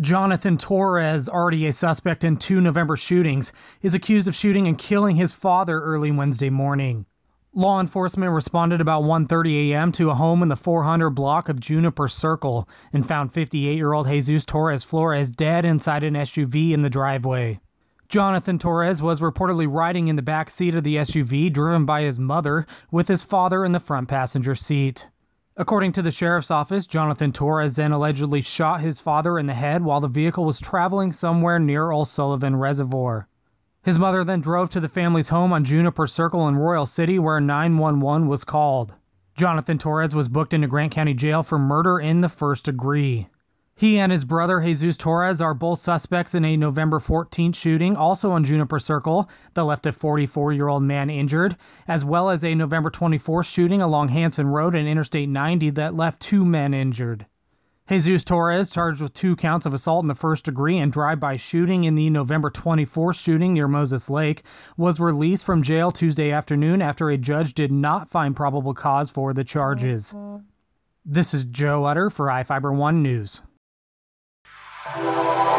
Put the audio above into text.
Jonathan Torres, already a suspect in two November shootings, is accused of shooting and killing his father early Wednesday morning. Law enforcement responded about 1:30 a.m. to a home in the 400 block of Juniper Circle and found 58-year-old Jesus Torres Flores dead inside an SUV in the driveway. Jonathan Torres was reportedly riding in the back seat of the SUV driven by his mother with his father in the front passenger seat. According to the sheriff's office, Jonathan Torres then allegedly shot his father in the head while the vehicle was traveling somewhere near O'Sullivan Reservoir. His mother then drove to the family's home on Juniper Circle in Royal City where 911 was called. Jonathan Torres was booked into Grant County Jail for murder in the first degree. He and his brother Jesus Torres are both suspects in a November 14th shooting, also on Juniper Circle, that left a 44 year old man injured, as well as a November 24th shooting along Hanson Road and Interstate 90 that left two men injured. Jesus Torres, charged with two counts of assault in the first degree and drive by shooting in the November 24th shooting near Moses Lake, was released from jail Tuesday afternoon after a judge did not find probable cause for the charges. This is Joe Utter for iFiber One News. Thank you.